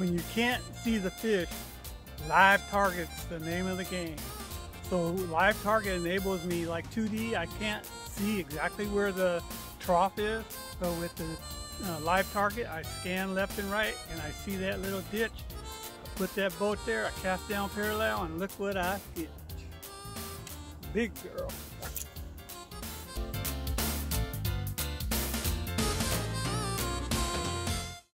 when you can't see the fish, live target's the name of the game. So live target enables me like 2D, I can't see exactly where the trough is. but with the uh, live target, I scan left and right and I see that little ditch. I put that boat there, I cast down parallel and look what I get. Big girl.